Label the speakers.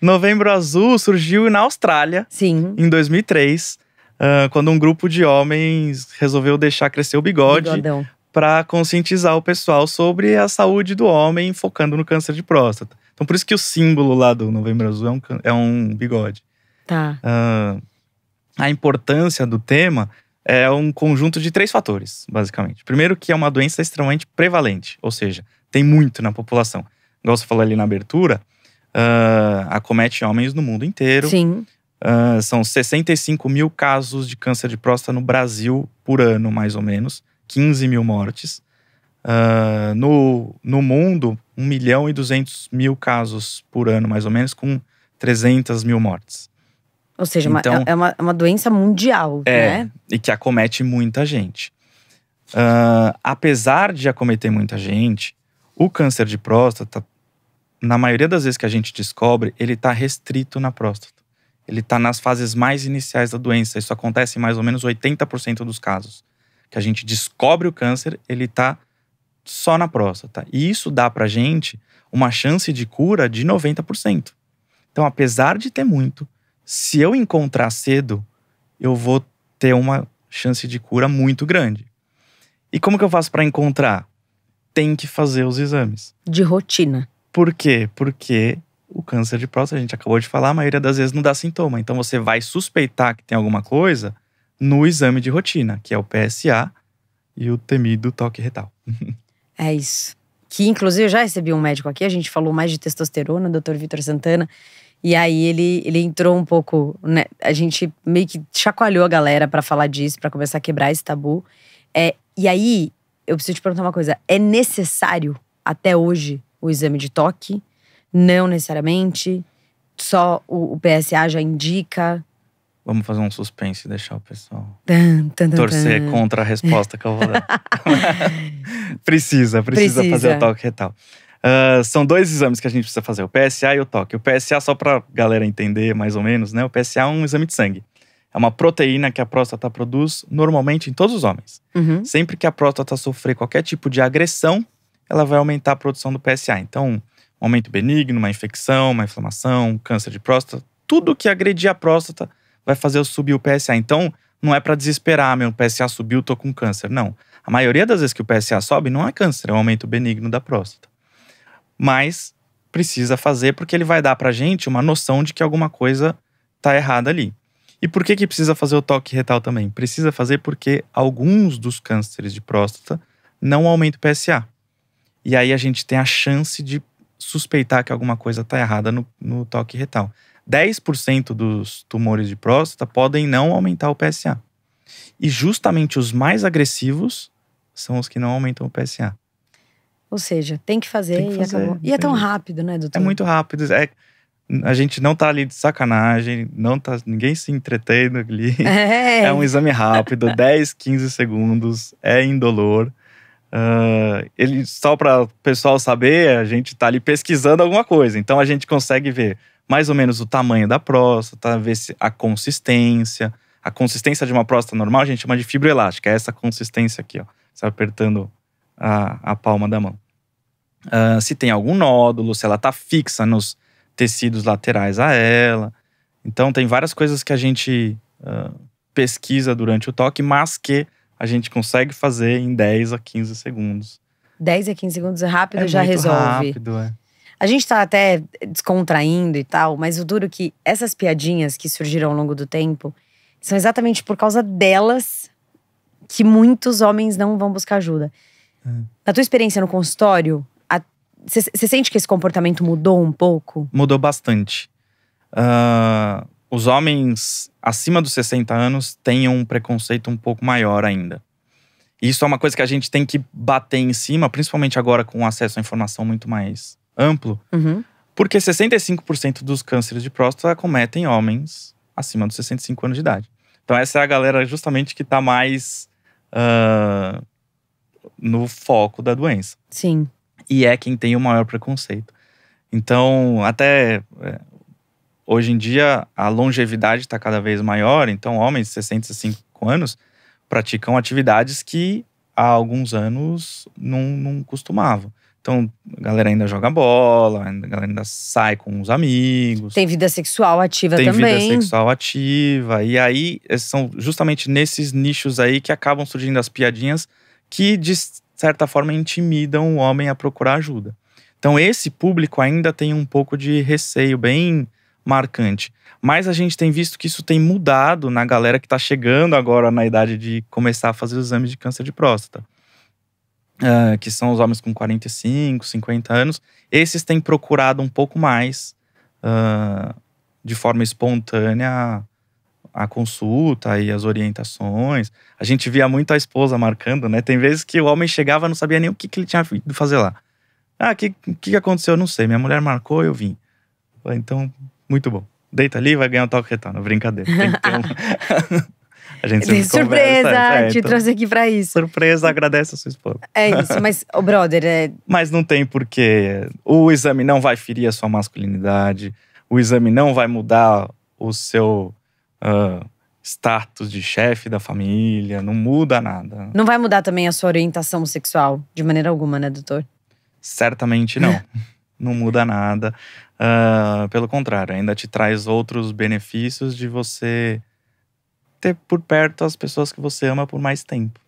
Speaker 1: Novembro Azul surgiu na Austrália.
Speaker 2: Sim.
Speaker 1: Em 2003, uh, quando um grupo de homens resolveu deixar crescer o bigode para conscientizar o pessoal sobre a saúde do homem, focando no câncer de próstata. Então, por isso que o símbolo lá do Novembro Azul é um, é um bigode.
Speaker 2: Tá.
Speaker 1: Uh, a importância do tema é um conjunto de três fatores, basicamente. Primeiro, que é uma doença extremamente prevalente, ou seja, tem muito na população. Igual você falou ali na abertura, uh, acomete homens no mundo inteiro.
Speaker 2: Sim.
Speaker 1: Uh, são 65 mil casos de câncer de próstata no Brasil por ano, mais ou menos. 15 mil mortes. Uh, no, no mundo, 1 milhão e 200 mil casos por ano, mais ou menos, com 300 mil mortes.
Speaker 2: Ou seja, então, é uma, é uma doença mundial,
Speaker 1: é,
Speaker 2: né?
Speaker 1: E que acomete muita gente. Uh, apesar de acometer muita gente, o câncer de próstata na maioria das vezes que a gente descobre, ele está restrito na próstata. Ele está nas fases mais iniciais da doença. Isso acontece em mais ou menos 80% dos casos. Que a gente descobre o câncer, ele está só na próstata. E isso dá pra gente uma chance de cura de 90%. Então, apesar de ter muito, se eu encontrar cedo, eu vou ter uma chance de cura muito grande. E como que eu faço para encontrar? Tem que fazer os exames.
Speaker 2: De rotina.
Speaker 1: Por quê? Porque o câncer de próstata, a gente acabou de falar, a maioria das vezes não dá sintoma. Então você vai suspeitar que tem alguma coisa no exame de rotina, que é o PSA e o temido toque retal.
Speaker 2: é isso. Que inclusive eu já recebi um médico aqui, a gente falou mais de testosterona, o Dr. Vitor Santana. E aí ele, ele entrou um pouco, né? A gente meio que chacoalhou a galera para falar disso, para começar a quebrar esse tabu. É, e aí, eu preciso te perguntar uma coisa: é necessário até hoje o exame de toque, não necessariamente. Só o, o PSA já indica.
Speaker 1: Vamos fazer um suspense e deixar o pessoal
Speaker 2: tan, tan, tan,
Speaker 1: torcer contra a resposta que eu vou dar. precisa, precisa, precisa, fazer o toque retal. Uh, são dois exames que a gente precisa fazer, o PSA e o toque. O PSA, só pra galera entender mais ou menos, né? O PSA é um exame de sangue. É uma proteína que a próstata produz normalmente em todos os homens.
Speaker 2: Uhum.
Speaker 1: Sempre que a próstata sofrer qualquer tipo de agressão, ela vai aumentar a produção do PSA. Então, um aumento benigno, uma infecção, uma inflamação, câncer de próstata, tudo que agredir a próstata vai fazer eu subir o PSA. Então, não é para desesperar, meu PSA subiu, tô com câncer. Não. A maioria das vezes que o PSA sobe não é câncer, é um aumento benigno da próstata. Mas precisa fazer porque ele vai dar pra gente uma noção de que alguma coisa tá errada ali. E por que que precisa fazer o toque retal também? Precisa fazer porque alguns dos cânceres de próstata não aumentam o PSA. E aí a gente tem a chance de suspeitar que alguma coisa está errada no, no toque retal. 10% dos tumores de próstata podem não aumentar o PSA. E justamente os mais agressivos são os que não aumentam o PSA.
Speaker 2: Ou seja, tem que fazer, tem que fazer e acabou. E é tão rápido, né, doutor?
Speaker 1: É muito rápido. É, a gente não tá ali de sacanagem, não tá ninguém se entretendo ali.
Speaker 2: É,
Speaker 1: é um exame rápido, 10, 15 segundos, é indolor. Uh, ele só para o pessoal saber, a gente está ali pesquisando alguma coisa. Então a gente consegue ver mais ou menos o tamanho da próstata, ver se a consistência. A consistência de uma próstata normal a gente chama de fibroelástica, é essa consistência aqui, ó. Você apertando a, a palma da mão. Uh, se tem algum nódulo, se ela está fixa nos tecidos laterais a ela. Então tem várias coisas que a gente uh, pesquisa durante o toque, mas que a gente consegue fazer em 10 a 15 segundos.
Speaker 2: 10 a 15 segundos é rápido,
Speaker 1: é
Speaker 2: já resolve.
Speaker 1: rápido, é.
Speaker 2: A gente tá até descontraindo e tal, mas o duro é que essas piadinhas que surgiram ao longo do tempo são exatamente por causa delas que muitos homens não vão buscar ajuda. É. Na tua experiência no consultório, você sente que esse comportamento mudou um pouco?
Speaker 1: Mudou bastante. Uh, os homens acima dos 60 anos têm um preconceito um pouco maior ainda. Isso é uma coisa que a gente tem que bater em cima, principalmente agora com acesso à informação muito mais amplo,
Speaker 2: uhum.
Speaker 1: porque 65% dos cânceres de próstata acometem homens acima dos 65 anos de idade. Então, essa é a galera justamente que está mais uh, no foco da doença.
Speaker 2: Sim.
Speaker 1: E é quem tem o maior preconceito. Então, até é, Hoje em dia, a longevidade está cada vez maior, então homens de 65 anos praticam atividades que há alguns anos não, não costumavam. Então, a galera ainda joga bola, a galera ainda sai com os amigos.
Speaker 2: Tem vida sexual ativa
Speaker 1: tem
Speaker 2: também.
Speaker 1: vida sexual ativa. E aí, são justamente nesses nichos aí que acabam surgindo as piadinhas que, de certa forma, intimidam o homem a procurar ajuda. Então, esse público ainda tem um pouco de receio bem marcante. Mas a gente tem visto que isso tem mudado na galera que está chegando agora na idade de começar a fazer os exames de câncer de próstata. Uh, que são os homens com 45, 50 anos. Esses têm procurado um pouco mais, uh, de forma espontânea, a consulta e as orientações. A gente via muito a esposa marcando, né? Tem vezes que o homem chegava não sabia nem o que, que ele tinha ido fazer lá. Ah, o que, que aconteceu? Eu não sei. Minha mulher marcou, eu vim. Então, muito bom. Deita ali, vai ganhar um toque retorno. Brincadeira. Tem que ter um... a gente sempre
Speaker 2: Surpresa,
Speaker 1: conversa, é,
Speaker 2: te
Speaker 1: então,
Speaker 2: trouxe aqui pra isso.
Speaker 1: Surpresa, agradece a sua esposa.
Speaker 2: É isso, mas, o brother, é,
Speaker 1: Mas não tem porquê. O exame não vai ferir a sua masculinidade. O exame não vai mudar o seu ah, status de chefe da família. Não muda nada.
Speaker 2: não vai mudar também a sua orientação sexual, de maneira alguma, né, doutor?
Speaker 1: Certamente não. Não muda nada. Ah, pelo contrário, ainda te traz outros benefícios de você ter por perto as pessoas que você ama por mais tempo.